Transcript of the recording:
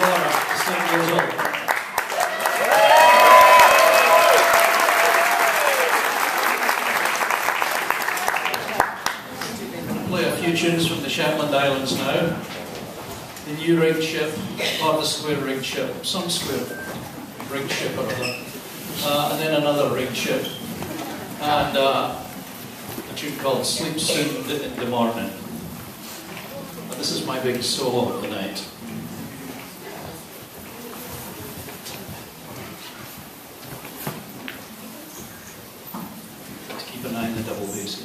Laura, seven years old. Play a few tunes from the Shetland Islands now. The new rigged ship, or the square rigged ship, some square rigged ship or other. Uh, and then another rigged ship. And uh, a tune called Sleep Soon in the Morning. This is my big solo of the night. το να είναι τα αποβίωση.